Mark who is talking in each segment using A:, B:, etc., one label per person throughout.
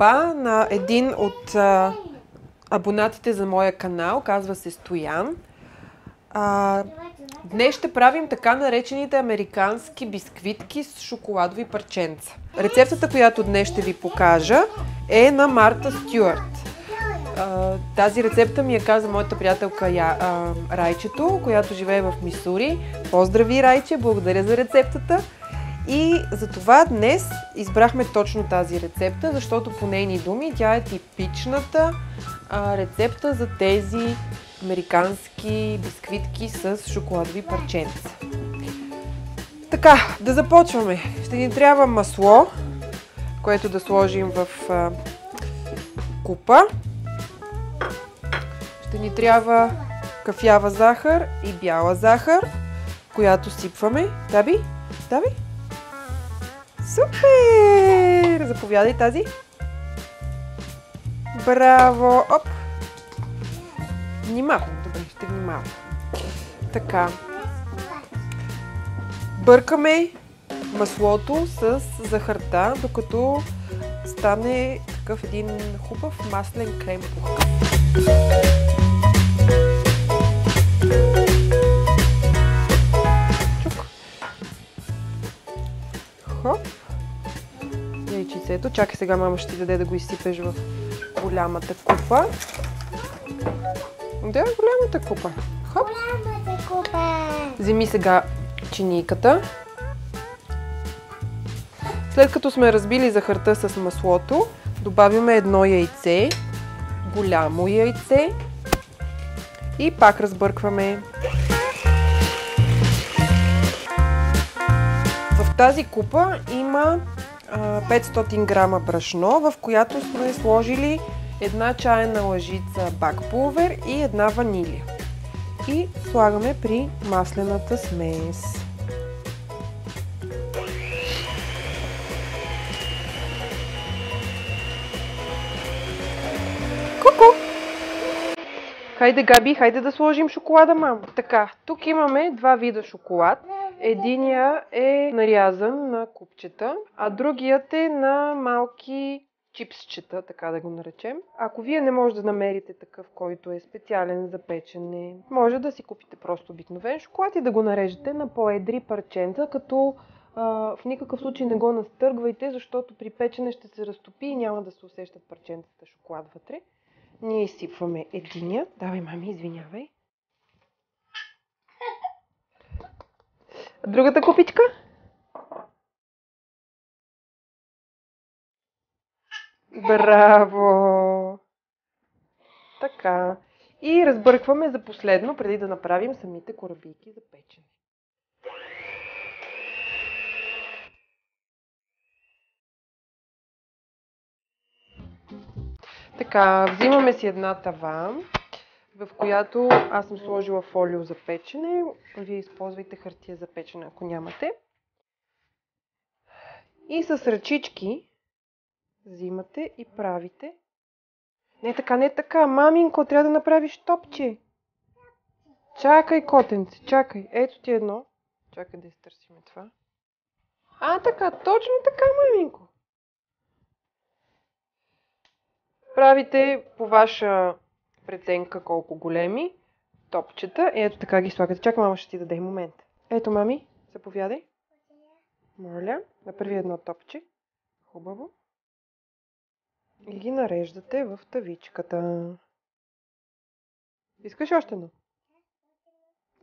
A: молба на един от а, абонатите за моя канал, казва се Стоян, а, днес ще правим така наречените американски бисквитки с шоколадови парченца. Рецептата, която днес ще ви покажа, е на Марта Стюарт. Тази рецепта ми я каза моята приятелка Я, а, Райчето, която живее в Мисури. Поздрави, Райче! Благодаря за рецептата. И затова днес избрахме точно тази рецепта, защото по нейни думи тя е типичната рецепта за тези американски бисквитки с шоколадови парченца. Така, да започваме. Ще ни трябва масло, което да сложим в купа. Ще ни трябва кафява захар и бяла захар, която сипваме. Даби? Даби? Супер! Заповядай тази. Браво! Оп! Внимавам. Добре, ще внимавам. Така. Бъркаме маслото с захарта, докато стане такъв един хубав маслен крем пухкав. Яйчицето. Чакай сега, мама ще ти даде да го изсипеш в голямата купа. Да, голямата купа. Хоп.
B: Голямата купа.
A: Вземи сега чинийката. След като сме разбили захарта с маслото, добавяме едно яйце, голямо яйце и пак разбъркваме. В тази купа има 500 грама брашно, в която сме сложили една чайна лъжица бак и една ванилия. И слагаме при маслената смес. Ку-ку! Хайде, Габи, хайде да сложим шоколада, мамо. Така, тук имаме два вида шоколад. Единия е нарязан на купчета, а другият е на малки чипсчета, така да го наречем. Ако вие не можете да намерите такъв, който е специален за печене, може да си купите просто обикновен шоколад и да го нарежете на по-едри парченца, като а, в никакъв случай не го настъргвайте, защото при печене ще се разтопи и няма да се усещат парченцата шоколад вътре. Ние изсипваме единия. Давай, мами, извинявай. Другата купичка? Браво! Така. И разбъркваме за последно, преди да направим самите корабийки за печене. Така, взимаме си една тава, в която аз съм сложила фолио за печене. Вие използвайте хартия за печене, ако нямате. И с ръчички взимате и правите. Не така, не така. Маминко, трябва да направиш топче. Чакай, котенце, чакай. Ето ти едно. Чакай да изтърсиме това. А, така, точно така, маминко. Правите по ваша преценка колко големи топчета. Ето така ги слагате. Чакай, мама ще ти даде момент. Ето, мами, заповядай. Моля, направи едно топче. Хубаво. И ги нареждате в тавичката. Искаш още едно?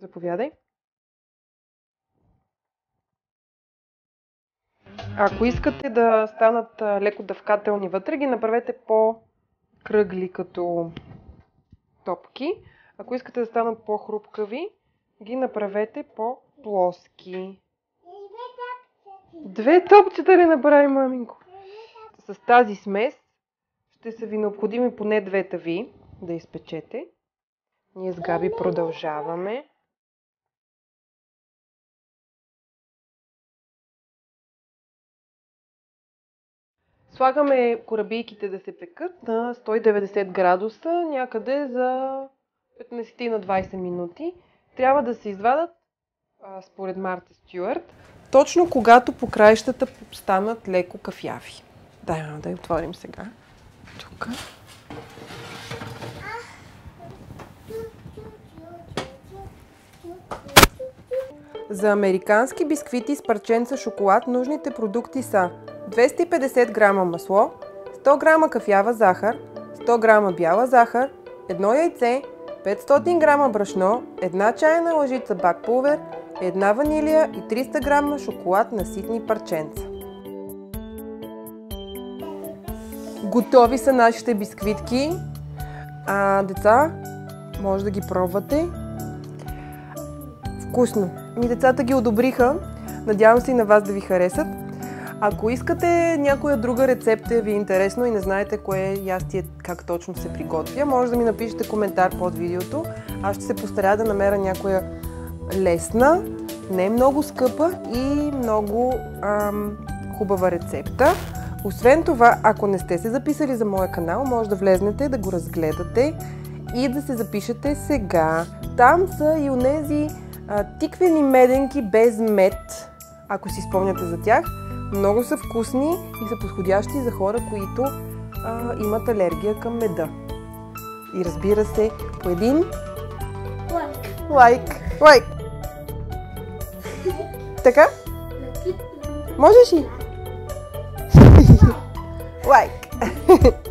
A: Заповядай. Ако искате да станат леко дъвкателни вътре, ги направете по-кръгли като топки. Ако искате да станат по-хрупкави, ги направете по-плоски.
B: Две
A: топчета ли направи, маминко? С тази смес ще са ви необходими поне две тави да изпечете. Ние с Габи продължаваме. Слагаме корабийките да се пекат на 190 градуса, някъде за 15 на 20 минути. Трябва да се извадат, а, според Марта Стюарт, точно когато по краищата станат леко кафяви. Дай, да я отворим сега. Тук. За американски бисквити с парченца шоколад нужните продукти са 250 грама масло, 100 грама кафява захар, 100 грама бяла захар, едно яйце, 500 грама брашно, една чайна лъжица бак пулвер, една ванилия и 300 грама шоколад на ситни парченца. Готови са нашите бисквитки. А, деца, може да ги пробвате. Вкусно. Ми децата ги одобриха. Надявам се и на вас да ви харесат. Ако искате някоя друга рецепта ви е интересно и не знаете кое ястие как точно се приготвя, може да ми напишете коментар под видеото. Аз ще се постаря да намеря някоя лесна, не много скъпа и много ам, хубава рецепта. Освен това, ако не сте се записали за моя канал, може да влезнете, да го разгледате и да се запишете сега. Там са и онези тиквени меденки без мед, ако си спомняте за тях. Много са вкусни и са подходящи за хора, които а, имат алергия към меда. И разбира се, по един
B: Лайк.
A: лайк. Лайк. Така? Можеш ли? лайк.